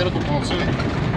beira do pão, assim.